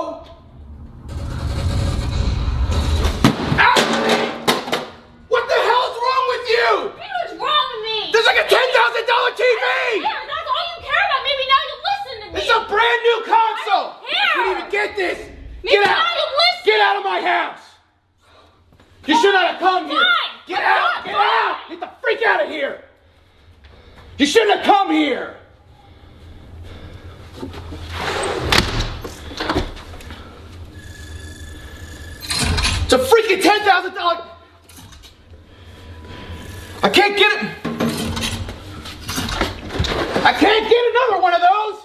Oh. What the hell's wrong with you? What's wrong with me? There's like a ten thousand dollar TV. Here, that's all you care about. Maybe now you listen to me. It's a brand new console. I don't I care. can't even get this. Get out. now you listen. Get out of my house. You should not have come here. Get out. Get out. Get the freak out of here. You shouldn't have come here. It's a freaking ten thousand dollar. I can't get it. I can't get another one of those.